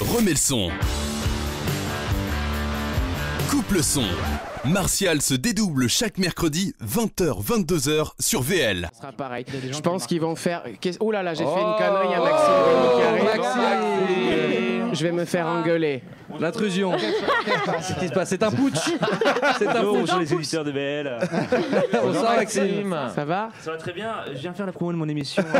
remets le son. Coupe le son. Martial se dédouble chaque mercredi 20h 22h sur VL. Ce sera pareil. Je pense qu'ils vont faire. Oh là là, j'ai fait une connerie à Maxime. Je vais me faire engueuler. L'intrusion. C'est un putsch. C'est un putsch. Bonjour les auditeurs de BL. Bonsoir Maxime. Ça va Ça va très bien. Je viens faire la promo de mon émission.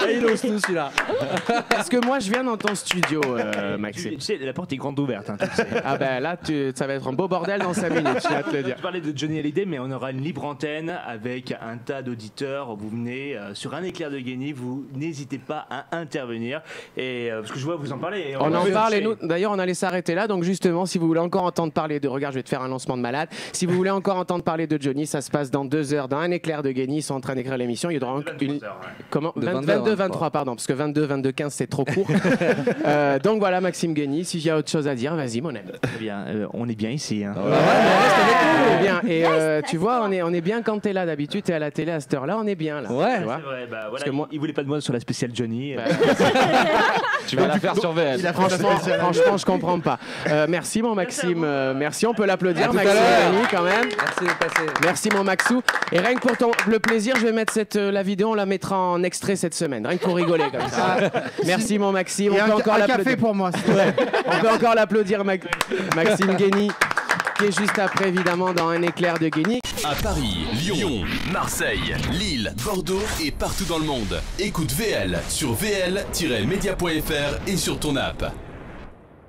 Ah, Il ose tout celui-là. Parce que moi, je viens dans ton studio, euh, Maxime. tu sais, la porte est grande ouverte. hein, tu sais. Ah ben là, tu- ça va être un beau bordel dans 5 minutes, je te le dire. Tu parlais de Johnny Hallyday, mais on aura une libre antenne avec un tas d'auditeurs. Vous venez euh, sur un éclair de génie, vous n'hésitez pas à intervenir. Et euh, parce que je vois vous en parler. et On en parle et nous, d'ailleurs, on allait s'arrêter là. Donc, justement, si vous voulez encore entendre parler de. Regarde, je vais te faire un lancement de malade. Si vous voulez encore entendre parler de Johnny, ça se passe dans deux heures, dans un éclair de Guény. Ils sont en train d'écrire l'émission. Il y aura un- 23 une. heures, ouais. Comment De 20 22 à 22, 23. 23, pardon, parce que 22, 22, 15, c'est trop court. Euh, donc voilà, Maxime Guény. Si j'ai autre chose à dire, vas-y, mon ami. Très bien. euh, on est bien ici. hein. On est bien. Et euh, tu vois, on est, on est bien quand t'es là. D'habitude, t'es à la télé à cette heure-là. On est bien là. Ouais. Tu vois vrai, bah, voilà, que moi- il, il voulait pas de moi sur la spéciale Johnny. Bah, Tu vas la faire sur VL. Franchement, franchement, je comprends pas. Euh, merci mon Maxime. Euh, merci, on peut l'applaudir, Maxime. Guény, quand même. Merci de passer. Merci mon Maxou. Et rien que pour ton, le plaisir, je vais mettre cette, euh, la vidéo, on la mettra en extrait cette semaine. Rien que pour rigoler comme ça. Merci mon Maxime. Et On un, peut encore un l'applaudir. café pour moi. plaît. On peut encore l'applaudir, Mac- Maxime Guény, qui est juste après évidemment dans un éclair de Guény. À Paris, Lyon, Marseille, Lille, Bordeaux et partout dans le monde. Écoute VL sur vl-media.fr et sur ton app.